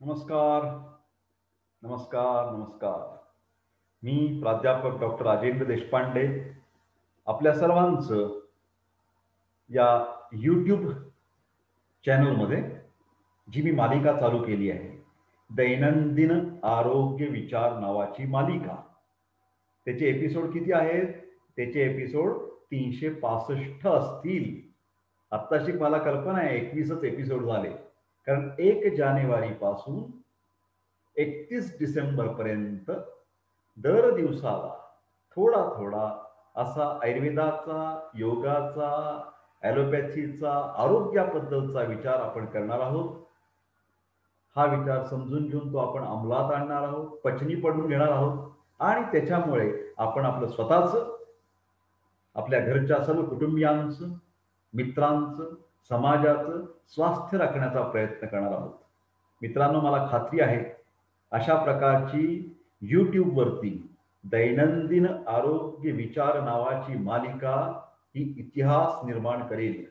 नमस्कार. नमस्कार नमस्कार. मी प्राध्यापक डॉक्टर राजेंद्र देशपांडे. आपल्या सर्वांचं या यूट्यूब चॅनलमध्ये जी मी मालिका चालू केली आहे दैनंदिन आरोग्य विचार नावाची मालिका. त्याचे एपिसोड किती आहेत? त्याचे एपिसोड तीनशे पासष्ट असतील. आत्ताशी मला कल्पना आहे एकवीसच एपिसोड झाले. कारण एक जानेवारी पासून एकतीस डिसेंबर पर्यंत दर दिवसाला थोडा थोडा असा आयुर्वेदाचा योगाचा ॲलोपॅथीचा आरोग्याबद्दलचा विचार आपण करणार आहोत. हा विचार समजून घेऊन तो आपण अंमलात आणणार आहोत पचनी पडून घेणार आहोत आणि त्याच्यामुळे आपण आपलं स्वतःच आपल्या घरच्या सर्व कुटुंबियांचं मित्रांचं समाजाचं स्वास्थ्य राखण्याचा प्रयत्न करणार आहोत. मित्रांनो मला खात्री आहे अशा प्रकारची यूट्यूबवरती दैनंदिन आरोग्य विचार नावाची मालिका ही इतिहास निर्माण करेल.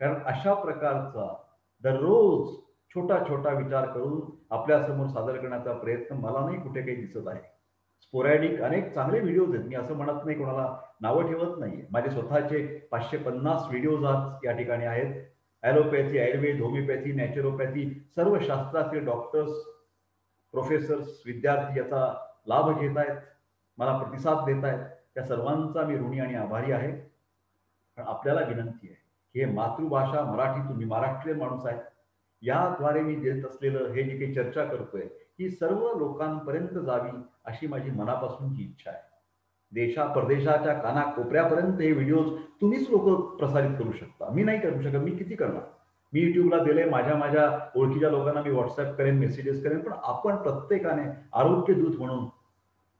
कारण अशा प्रकारचा दररोज छोटा छोटा विचार करून आपल्यासमोर सादर करण्याचा प्रयत्न मला नाही कुठे काही दिसत आहे. स्पोरॅडिक अनेक चांगले व्हिडिओज आहेत. मी असं म्हणत नाही कोणाला नावं ठेवत नाही माझे स्वतःचे पाचशे पन्नास व्हिडिओज आज या ठिकाणी आहेत. ॲलोपॅथी आयुर्वेद होमिओपॅथी नॅचरोपॅथी सर्व शास्त्रातील डॉक्टर्स प्रोफेसर्स विद्यार्थी याचा लाभ घेत आहेत. मला प्रतिसाद देत आहेत. त्या सर्वांचा मी ऋणी आणि आभारी आहे. पण आपल्याला विनंती आहे की हे मातृभाषा मराठी तुम्ही महाराष्ट्रीयन माणूस आहे. याद्वारे मी देत असलेलं हे जे काही चर्चा करतोय ही सर्व लोकांपर्यंत जावी अशी माझी मनापासूनची इच्छा आहे. देशा परदेशाच्या कानाकोपऱ्यापर्यंत हे व्हिडिओज तुम्हीच लोक प्रसारित करू शकता. मी नाही करू शकत मी किती करणार? मी युट्यूबला दिले माझ्या माझ्या ओळखीच्या लोकांना मी व्हॉट्सअप करेन मेसेजेस करेन पण आपण प्रत्येकाने आरोग्य दूत म्हणून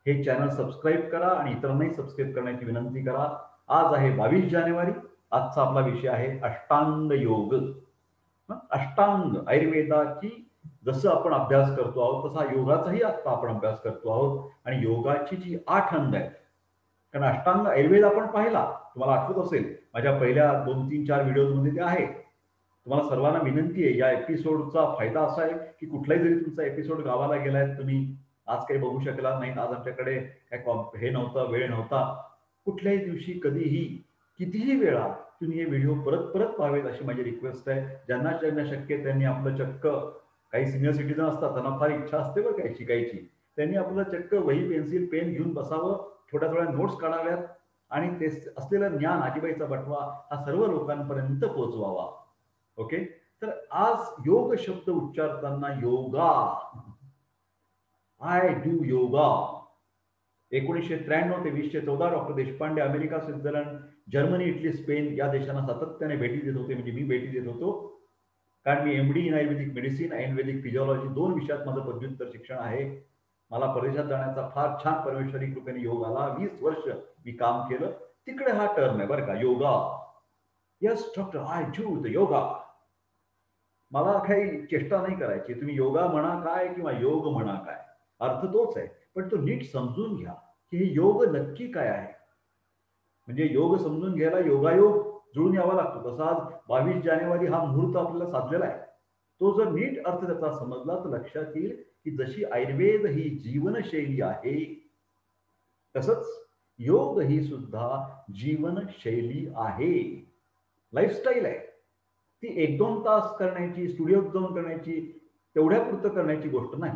हे चॅनल सबस्क्राईब करा आणि इतरांनाही सबस्क्राईब करण्याची विनंती करा. आज आहे बावीस जानेवारी आजचा आपला विषय आहे अष्टांग योग अष्टांग आयुर्वेदाची जसं आपण अभ्यास करतो आहोत तसा योगाचाही आत्ता आपण अभ्यास करतो आहोत. आणि योगाची जी आठ अंग आहेत कारण अष्टांग आयुर्वेद आपण पाहिला तुम्हाला आठवत असेल माझ्या पहिल्या दोन तीन चार व्हिडिओमध्ये ते आहे. तुम्हाला सर्वांना विनंती आहे या एपिसोडचा फायदा असा आहे की कुठलाही जरी तुमचा एपिसोड गावाला गेलाय तुम्ही आज काही बघू शकला नाही आज आमच्याकडे काय हे नव्हतं वेळ नव्हता. कुठल्याही दिवशी कधीही कितीही वेळा तुम्ही हे व्हिडिओ परत परत पाहावेत अशी माझी रिक्वेस्ट आहे. ज्यांना ज्यांना शक्य त्यांनी आपलं चक्क काही सिनियर सिटीजन असतात त्यांना फार इच्छा असते बरं काय शिकायची. त्यांनी आपलं चक्क वही पेन्सिल पेन घेऊन बसावं थोड्या थोड्या नोट्स काढाव्यात आणि ते असलेलं ज्ञान आजीबाईचा बटवा हा सर्व लोकांपर्यंत पोहोचवावा. ओके? तर आज योग शब्द उच्चारताना योगा. आय डू योगा एकोणीसशे त्र्याण्णव ते वीसशे चौदा doctor Deshpande America Switzerland Germany Italy Spain या देशांना सातत्याने भेटी देत होते. म्हणजे मी भेटी देत होतो. कारण मी M D in Ayurvedic medicine Ayurvedic physiology दोन विषयात माझं पदव्युत्तर शिक्षण आहे. मला परदेशात जाण्याचा फार छान परमेश्वरी कृपेने योग आला. वीस वर्ष मी काम केलं. तिकडे हा टर्म आहे बरं का, yoga. Yes doctor I the yoga मला काही चेष्टा नाही करायची. तुम्ही योगा म्हणा काय किंवा योग म्हणा काय. अर्थ तोच आहे. पण तो नीट समजून घ्या की हे योग नक्की काय आहे. म्हणजे योग समजून घ्यायला योगायोग जुळून यावा लागतो. तसा आज बावीस जानेवारी हा मुहूर्त आपल्याला साधलेला आहे. तो जर नीट अर्थ त्याचा समजला तर लक्षात येईल की जशी आयुर्वेद ही जीवनशैली आहे तसंच योग ही सुद्धा जीवनशैली आहे. लाईफस्टाईल आहे. ती एक दोन तास करण्याची स्टुडिओत जाऊन करण्याची तेवढ्या पुरतं करण्याची गोष्ट नाही.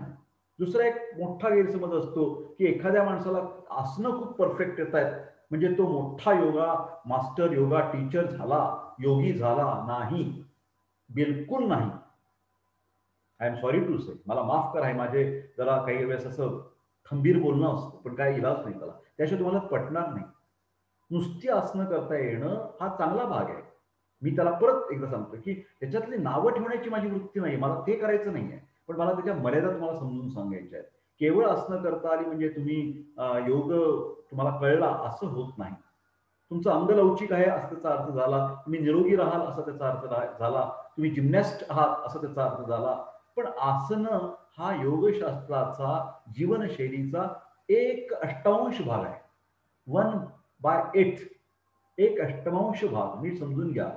दुसरा एक मोठा गैरसमज असतो की एखाद्या माणसाला आसनं खूप परफेक्ट येत आहेत. म्हणजे तो मोठा योगा मास्टर योगा टीचर झाला योगी झाला नाही. बिलकुल नाही. I am sorry to say मला माफ करा हे माझे जरा काही वेळेस असं खंबीर बोलणं असतं पण काय इलाज नाही त्याला. त्याशिवाय तुम्हाला पटणार नाही. नुसती आसनं करता येणं हा चांगला भाग आहे. मी त्याला परत एकदा सांगतो की त्याच्यातली नावं ठेवण्याची माझी वृत्ती नाही मला ते करायचं नाही आहे पण मला त्याच्या मर्यादा तुम्हाला समजून सांगायच्या आहेत. केवळ आसनं करता आली म्हणजे तुम्ही योग तुम्हाला कळला असं होत नाही. तुमचं अंग लवचिक आहे असं त्याचा अर्थ झाला. तुम्ही निरोगी राहाल असा त्याचा अर्थ झाला. तुम्ही जिम्नॅस्ट आहात असा त्याचा अर्थ झाला. पण आसनं हा योगशास्त्राचा जीवनशैलीचा एक अष्टांश भाग आहे. वन बाय एट एक अष्टमांश भाग. नीट समजून घ्या.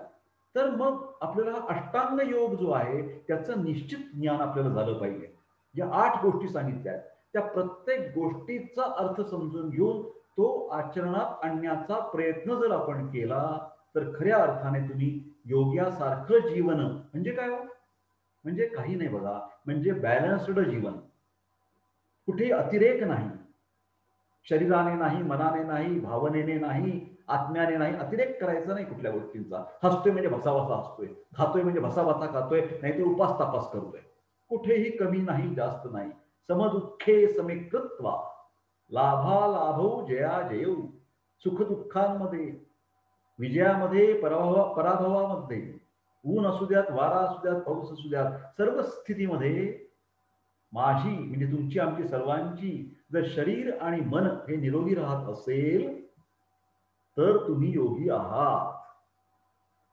तर मग आपल्याला अष्टांग योग जो आहे त्याचं निश्चित ज्ञान आपल्याला झालं पाहिजे. या आठ गोष्टी सांगितल्या आहेत. त्या प्रत्येक गोष्टीचा अर्थ समजून घेऊन तो आचरणात आणण्याचा प्रयत्न जर आपण केला तर खऱ्या अर्थाने तुम्ही योग्यासारखं जीवन म्हणजे काय हो? म्हणजे काही नाही बघा म्हणजे बॅलन्स्ड जीवन. कुठे अतिरेक नाही. शरीराने नाही मनाने नाही भावनेने नाही आत्म्याने नाही अतिरेक करायचा नाही कुठल्या गोष्टींचा. हसतोय म्हणजे भसाभसा हसतोय. खातोय म्हणजे भसाभसा खातोय नाही ते उपास तपास करतोय. कुठेही कमी नाही जास्त नाही. समदुःखे समेकृत्वा. लाभालाभो जया जयऊ सुख दुःखांमध्ये विजयामध्ये पराभवा पराभवामध्ये. ऊन असू द्यात वारा असू द्यात पाऊस असू द्यात सर्व स्थितीमध्ये माझी म्हणजे तुमची आमची सर्वांची जर शरीर आणि मन हे निरोगी राहत असेल तर तुम्ही योगी आहात.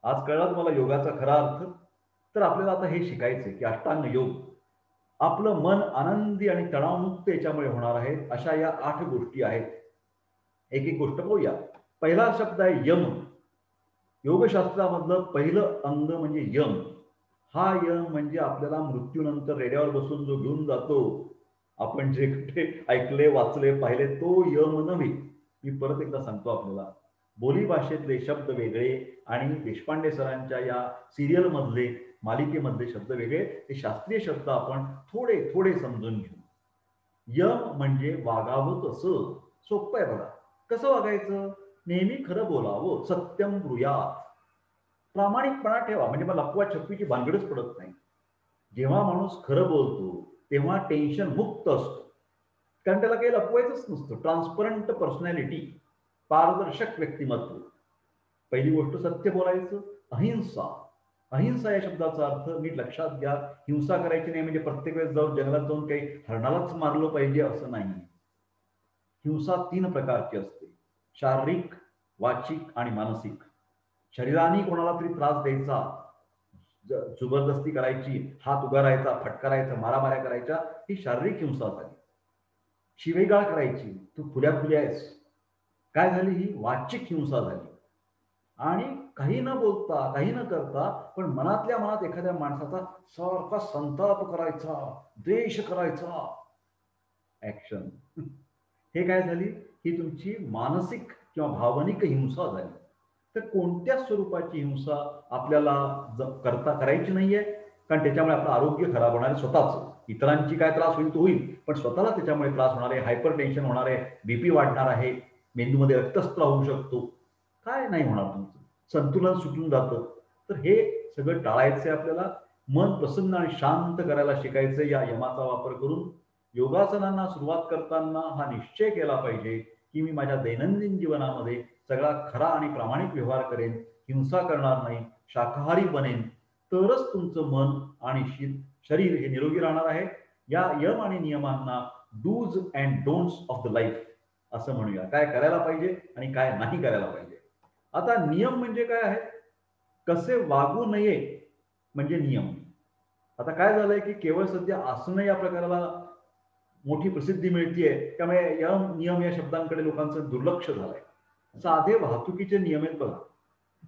आज कळला तुम्हाला योगाचा खरा अर्थ? तर आपल्याला आता हे शिकायचंय की अष्टांग योग. आपलं मन आनंदी आणि तणावमुक्त याच्यामुळे होणार आहे अशा या आठ गोष्टी आहेत. एक एक गोष्ट पाहूया. पहिला शब्द आहे यम. योगशास्त्रामधलं पहिलं अंग म्हणजे यम. हा यम म्हणजे आपल्याला मृत्यूनंतर रेड्यावर बसून जो घेऊन जातो आपण जे कुठे ऐकले वाचले पाहिले तो यम नव्हे. मी परत एकदा सांगतो आपल्याला. बोली भाषेतले शब्द वेगळे आणि देशपांडे सरांच्या या सिरियल मधले मालिकेमधले शब्द वेगळे ते शास्त्रीय शब्द आपण थोडे थोडे समजून घेऊ. यम म्हणजे वागावं कसं? सोपं आहे बघा. कसं वागायचं? नेहमी खरं बोलावं सत्यम ब्रुयात. प्रामाणिकपणा ठेवा म्हणजे मग लपवा छप्पीची भानगडच पडत नाही. जेव्हा माणूस खरं बोलतो तेव्हा टेन्शन मुक्त असतो. कारण त्याला काही लपवायचंच नसतं. ट्रान्सपरंट पर्सनॅलिटी पारदर्शक व्यक्तिमत्व. पहिली गोष्ट सत्य बोलायचं अहिंसा. अहिंसा या शब्दाचा अर्थ नीट लक्षात घ्या. हिंसा करायची नाही म्हणजे प्रत्येक वेळेस जाऊन जंगलात जाऊन काही हरणालाच मारलं पाहिजे असं नाही. हिंसा तीन प्रकारची असते. शारीरिक वाचिक आणि मानसिक. शरीराने कोणाला तरी त्रास द्यायचा जबरदस्ती करायची हात उगारायचा फटकारायचा मारामाऱ्या करायच्या ही शारीरिक हिंसा झाली. शिवेगाळ करायची तू फुल्या फुल्या आहेस. काय झाली? ही वाचिक हिंसा झाली. आणि काही न बोलता काही न करता पण मनातल्या मनात एखाद्या माणसाचा सारखा संताप करायचा द्वेष करायचा. ऍक्शन हे काय झाली? ही तुमची मानसिक किंवा भावनिक हिंसा झाली. तर कोणत्या स्वरूपाची हिंसा आपल्याला करता करायची नाहीये? कारण त्याच्यामुळे आपलं आरोग्य खराब होणार आहे स्वतःच. इतरांची काय त्रास होईल तो होईल. पण स्वतःला त्याच्यामुळे त्रास होणार आहे हायपर टेन्शन होणार आहे बीपी वाढणार आहे. मेंदूमध्ये रक्तस्त्र होऊ शकतो. काय नाही होणार तुमचं. संतुलन सुटून जातं. तर हे सगळं टाळायचंय आपल्याला. मन प्रसन्न आणि शांत करायला शिकायचं या यमाचा वापर करून. योगासनांना सुरुवात करताना हा निश्चय केला पाहिजे की मी माझ्या दैनंदिन जीवनामध्ये सगळा खरा आणि प्रामाणिक व्यवहार करेन हिंसा करणार नाही शाकाहारी बनेन. तरच तुमचं मन आणि शरीर हे निरोगी राहणार आहे. या यम आणि नियमांना dos and don'ts of the life असं म्हणूया. काय करायला पाहिजे आणि काय नाही करायला पाहिजे. आता नियम म्हणजे काय आहे? कसे वागू नये म्हणजे नियम. आता काय झालंय की केवळ सध्या आसनं या प्रकाराला मोठी प्रसिद्धी मिळतीये त्यामुळे या नियम या शब्दांकडे लोकांचं दुर्लक्ष झालंय. साधे वाहतुकीचे नियम आहेत बघा.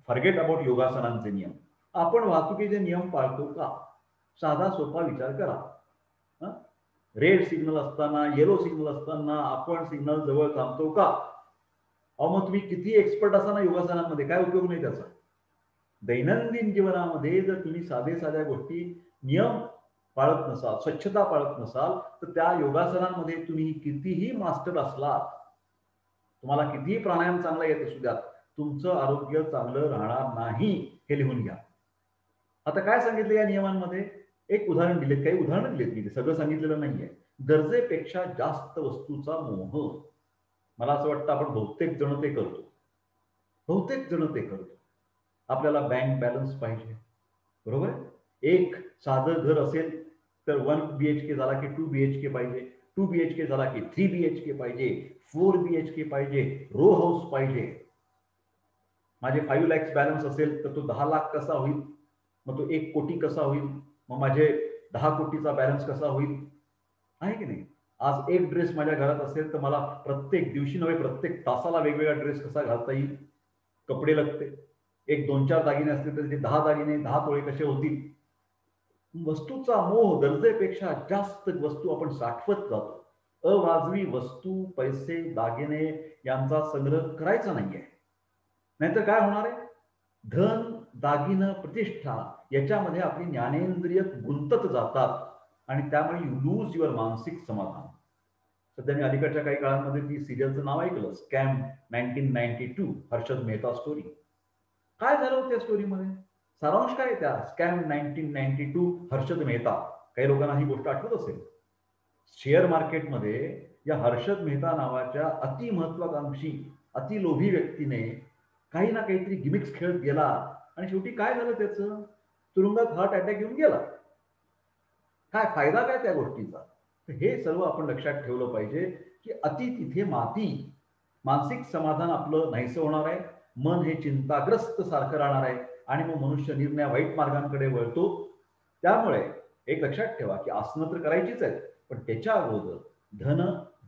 फॉरगेट अबाउट योगासनांचे नियम. आपण वाहतुकीचे नियम पाळतो का? साधा सोपा विचार करा. रेड सिग्नल असताना येलो सिग्नल असताना आपण सिग्नल जवळ थांबतो का? अहो मग तुम्ही किती एक्सपर्ट असा ना योगासनांमध्ये? काय उपयोग नाही त्याचा? दैनंदिन जीवनामध्ये जर तुम्ही साधे साध्या गोष्टी नियम पाळत नसाल स्वच्छता पाळत नसाल तर त्या योगासनांमध्ये तुम्ही कितीही मास्टर असलात तुम्हाला कितीही प्राणायाम चांगला येत असू द्यात तुमचं आरोग्य चांगलं राहणार नाही हे लिहून घ्या. आता काय सांगितलं या नियमांमध्ये? एक उदाहरण दिलेत काही उदाहरण दिलेत मी सगळं सांगितलेलं नाहीये. गरजेपेक्षा जास्त वस्तूचा मोह. मला असं वाटतं आपण बहुतेक जण ते करतो. बहुतेक जण ते करतो. आपल्याला बँक बॅलन्स पाहिजे. बरोबर? एक साधं घर असेल तर वन बी एच के झाला की टू बी एच के पाहिजे. टू बी एच के झाला की थ्री बी एच के पाहिजे. फोर बी एच के पाहिजे. रो हाऊस पाहिजे. माझे फाईव्ह लॅक्स बॅलन्स असेल तर तो दहा लाख कसा होईल? मग तो एक कोटी कसा होईल? मग माझे दहा कोटीचा बॅलन्स कसा होईल? आहे की नाही? आज एक ड्रेस माझ्या घरात असेल तर मला प्रत्येक दिवशी नव्हे प्रत्येक तासाला वेगवेगळा ड्रेस कसा घालता येईल? कपडे लागते. एक दोन चार दागिने असतील तर ते दहा दागिने दहा तोळे कसे होतील? वस्तूचा मोह गरजेपेक्षा जास्त वस्तू आपण साठवत जातो. अवाजवी वस्तू पैसे दागिने यांचा संग्रह करायचा नाहीये. नाहीतर काय होणार आहे? धन दागिनं प्रतिष्ठा याच्यामध्ये आपली ज्ञानेंद्रिय गुंतत जातात. आणि त्यामुळे यू लूज युअर मानसिक समाधान. सध्या मी अलीकडच्या काही काळामध्ये ती सिरियलचं नाव ऐकलं scam nineteen ninety two Harshad Mehta story काय झालं होतं त्या स्टोरीमध्ये सारांश काय त्या? Scam nineteen ninety two Harshad Mehta. काही लोकांना ही गोष्ट आठवत असेल. शेअर मार्केटमध्ये या हर्षद मेहता नावाच्या अति महत्वाकांक्षी अति लोभी व्यक्तीने काही ना काहीतरी गिमिक्स खेळत गेला. आणि शेवटी काय झालं त्याचं? तुरुंगात हार्ट अटॅक येऊन गेला. काय फायदा काय त्या गोष्टीचा? हे सर्व आपण लक्षात ठेवलं पाहिजे की अति तिथे माती मानसिक समाधान आपलं नाहीसं होणार आहे. मन हे चिंताग्रस्त सारखं राहणार आहे आणि मग मनुष्य निर्णय वाईट मार्गांकडे वळतो. त्यामुळे एक लक्षात ठेवा की आसनं तर करायचीच आहेत पण त्याच्या अगोदर धन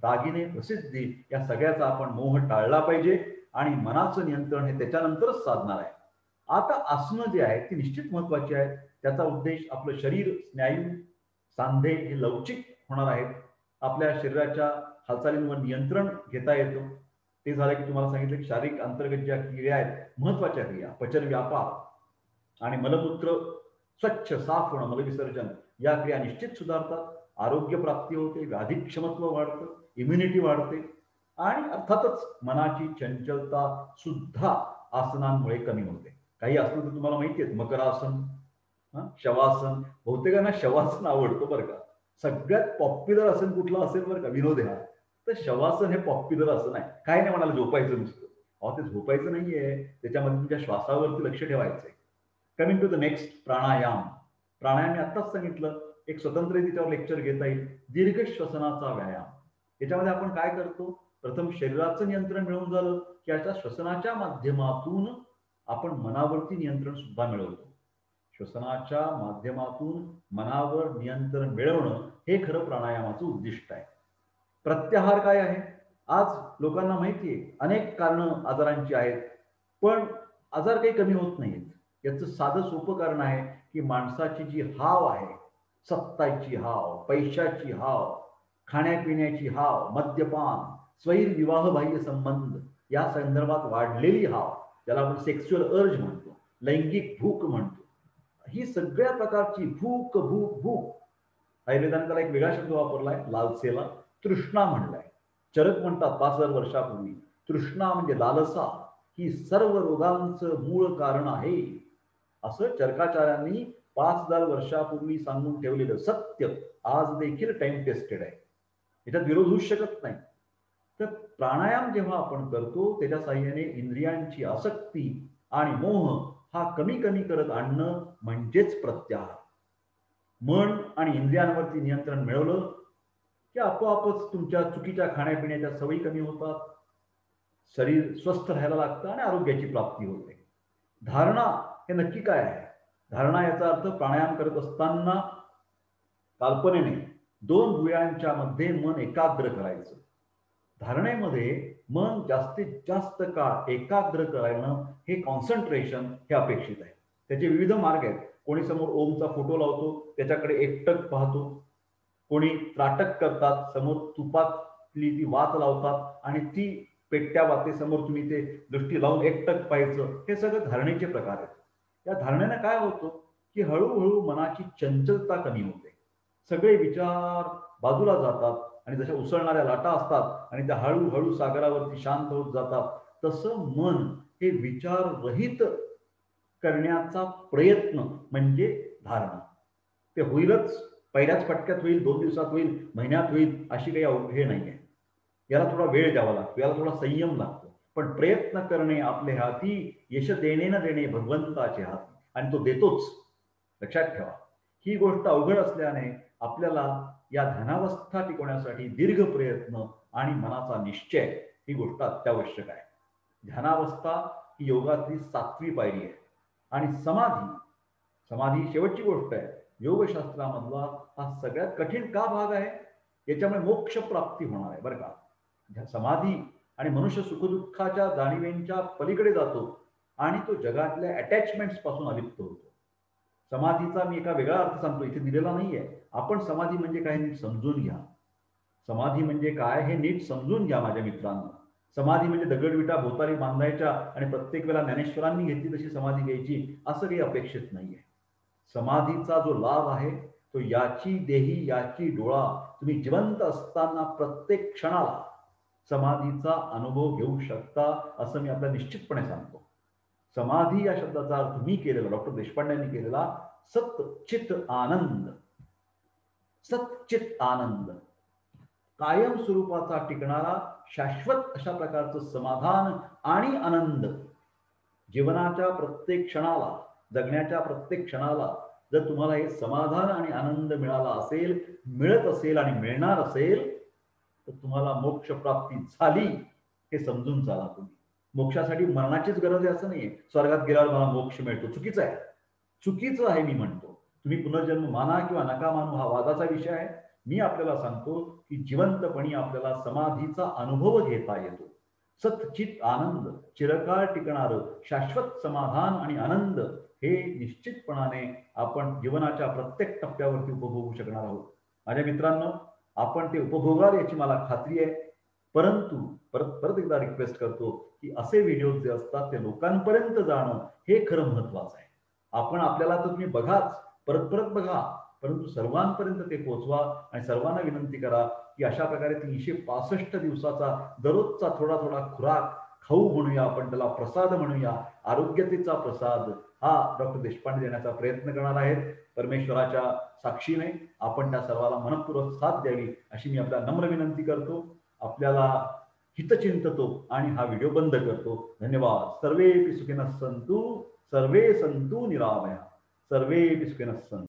दागिने प्रसिद्धी या सगळ्याचा आपण मोह टाळला पाहिजे आणि मनाचं नियंत्रण हे त्याच्यानंतरच साधणार आहे. आता आसनं जे आहेत ती निश्चित महत्वाची आहेत. त्याचा उद्देश आपलं शरीर स्नायू सांधे हे लवचिक होणार आहेत. आपल्या शरीराच्या हालचालींवर नियंत्रण घेता येतं. ते झालं की तुम्हाला सांगितलं की शारीरिक अंतर्गत ज्या क्रिया आहेत महत्त्वाच्या क्रिया पचन व्यापार आणि मलमूत्र स्वच्छ साफ होणं मलविसर्जन या क्रिया निश्चित सुधारतात. आरोग्य प्राप्ती होते व्याधिक क्षमत्व वाढतं इम्युनिटी वाढते आणि अर्थातच मनाची चंचलता सुद्धा आसनांमुळे कमी होते. काही आसनं तर तुम्हाला माहिती आहेत मकरासन शवासन. बहुतेकांना शवासन आवडतं बरं का. सगळ्यात पॉप्युलर आसन कुठलं असेल बरं का? विनोद हा. तर शवासन हे पॉप्युलर असं नाही काय नाही म्हणाला झोपायचं नुसतं. अहो ते झोपायचं नाहीये. त्याच्यामध्ये तुमच्या श्वासावरती लक्ष ठेवायचंय. Coming to the next pranayama. प्राणायाम मी आत्ताच सांगितलं. एक स्वतंत्र तिच्यावर लेक्चर घेता येईल. दीर्घ श्वसनाचा व्यायाम. याच्यामध्ये आपण काय करतो? प्रथम शरीराचं नियंत्रण मिळवून झालं. की याच्या श्वसनाच्या माध्यमातून आपण मनावरती नियंत्रण सुद्धा मिळवतो. श्वसनाच्या माध्यमातून मनावर नियंत्रण मिळवणं हे खरं प्राणायामाचं उद्दिष्ट आहे. प्रत्याहार काय आहे? आज लोकांना माहिती आहे अनेक कारणं आजारांची आहेत पण आजार काही कमी होत नाहीत याचं साधं सोपं कारण आहे की माणसाची जी हाव आहे सत्ताची हाव पैशाची हाव खाण्यापिण्याची हाव मद्यपान स्वैर विवाह बाह्य संबंध या संदर्भात वाढलेली हाव ज्याला आपण सेक्स्युअल अर्ज म्हणतो लैंगिक भूक म्हणतो ही सगळ्या प्रकारची भूक भूक भूक. आयुर्वेदाने एक वेगळा शब्द वापरलाय लालसेला तृष्णा म्हणलाय. चरक म्हणतात पाच हजार वर्षापूर्वी. तृष्णा म्हणजे लालसा. ही सर्व रोगांचं मूळ कारण आहे. असं चरकाचार्यांनी पाच हजार वर्षापूर्वी सांगून ठेवलेलं सत्य आज देखील टाइम टेस्टेड आहे. याच्यात विरोध होऊ शकत नाही. तर प्राणायाम जेव्हा आपण करतो त्याच्या साह्याने इंद्रियांची आसक्ती आणि मोह हा कमी कमी करत आणणं म्हणजेच प्रत्याहार. मन आणि इंद्रियांवरती नियंत्रण मिळवलं की आपोआपच तुमच्या चुकीच्या खाण्यापिण्याच्या सवयी कमी होतात शरीर स्वस्थ राहायला लागतं आणि आरोग्याची प्राप्ती होते. धारणा हे नक्की काय आहे? धारणा याचा अर्थ प्राणायाम करत असताना कल्पनेने दोन भुयांच्या मध्ये मन एकाग्र करायचं. धारणेमध्ये मन जास्तीत जास्त काळ एकाग्र करणं हे कॉन्सन्ट्रेशन हे अपेक्षित आहे. त्याचे विविध मार्ग आहेत. कोणी समोर ओमचा फोटो लावतो त्याच्याकडे एकटक पाहतो. कोणी त्राटक करतात समोर तुपातली ती वात लावतात आणि ती पेट्या वातेसमोर तुम्ही ते दृष्टी लावून एकटक पाहायचं हे सगळं धारणेचे प्रकार आहेत. या धारणेनं काय होतं की हळूहळू मनाची चंचलता कमी होते. सगळे विचार बाजूला जातात आणि जशा उसळणाऱ्या लाटा असतात आणि त्या हळूहळू सागरावरती शांत होत जातात तसं मन हे विचाररहित करण्याचा प्रयत्न म्हणजे धारणा. ते होईलच पहिल्याच फटक्यात होईल दोन दिवसात होईल महिन्यात होईल अशी काही हे नाही आहे याला थोडा वेळ द्यावा लागतो याला थोडा संयम लागतो. पण प्रयत्न करणे आपले हाती यश देणे न देणे भगवंताचे हाती. आणि तो देतोच. लक्षात ठेवा. ही गोष्ट अवघड असल्याने आपल्याला या ध्यानावस्था टिकवण्यासाठी दीर्घ प्रयत्न आणि मनाचा निश्चय ही गोष्ट अत्यावश्यक आहे. ध्यानावस्था ही योगातली सातवी पायरी आहे. आणि समाधी समाधी शेवटची गोष्ट आहे. योगशास्त्रामधला हा सगळ्यात कठीण का भाग आहे? याच्यामुळे मोक्ष प्राप्ती होणार आहे बरं का? समाधी आणि मनुष्य सुखदुःखाच्या जाणीवेंच्या पलीकडे जातो आणि तो जगातल्या अटॅचमेंट्सपासून अलिप्त होतो. समाधीचा मी एका वेगळा अर्थ सांगतो इथे दिलेला नाहीये. आपण समाधी म्हणजे काय नीट समजून घ्या. समाधी म्हणजे काय हे नीट समजून घ्या माझ्या मित्रांनो. समाधी म्हणजे दगडविटा भोतारी बांधायच्या आणि प्रत्येक वेळा ज्ञानेश्वरांनी घेतली तशी समाधी घ्यायची असं काही अपेक्षित नाहीये. समाधीचा जो लाभ आहे तो याची देही याची डोळा तुम्ही जिवंत असताना प्रत्येक क्षणाला समाधीचा अनुभव घेऊ शकता असं मी आपल्याला निश्चितपणे सांगतो. समाधी या शब्दाचा अर्थ मी केलेला डॉक्टर देशपांड्यांनी केलेला सतचित आनंद. सतचित आनंद. कायम स्वरूपाचा टिकणारा शाश्वत अशा प्रकारचं समाधान आणि आनंद. जीवनाच्या प्रत्येक क्षणाला जगण्याच्या प्रत्येक क्षणाला जर तुम्हाला हे समाधान आणि आनंद मिळाला असेल मिळत असेल आणि मिळणार असेल तर तुम्हाला मोक्ष प्राप्ती झाली हे समजून चाला तुम्ही. मोक्षासाठी मरणाचीच गरज आहे असं नाहीये. स्वर्गात गेल्यावर मला मोक्ष मिळतो. चुकीचं आहे. चुकीचं आहे मी म्हणतो. तुम्ही पुनर्जन्म माना किंवा नका मानू हा वादाचा विषय आहे. मी आपल्याला सांगतो की जिवंतपणी आपल्याला समाधीचा अनुभव घेता येतो. सतचित आनंद चिरकाळ टिकणार शाश्वत समाधान आणि आनंद हे निश्चितपणाने आपण जीवनाच्या प्रत्येक टप्प्यावरती उपभोगू शकणार आहोत. माझ्या मित्रांनो आपण ते उपभोगाल याची मला खात्री आहे. परंतु परत परत एकदा रिक्वेस्ट करतो की असे व्हिडिओ जे असतात ते लोकांपर्यंत जाणं हे खरं महत्वाचं आहे. आपण आपल्याला तर तुम्ही बघाच परत परत बघा. परंतु सर्वांपर्यंत ते पोहोचवा आणि सर्वांना विनंती करा की अशा प्रकारे तीनशे पासष्ट दिवसाचा दररोजचा थोडा थोडा खुराक खाऊ म्हणूया आपण त्याला प्रसाद म्हणूया. आरोग्यतेचा प्रसाद हा डॉक्टर देशपांडे देण्याचा प्रयत्न करणार आहेत. परमेश्वराच्या साक्षीने आपण त्या सर्वाला मनपूर्वक साथ द्यावी अशी मी आपल्याला नम्र विनंती करतो. आपल्याला हितचिंततो आणि हा व्हिडिओ बंद करतो. धन्यवाद. सर्वे सुखिनः संतु सर्वे संतु निरामया. सर्वे सुखिनः संतु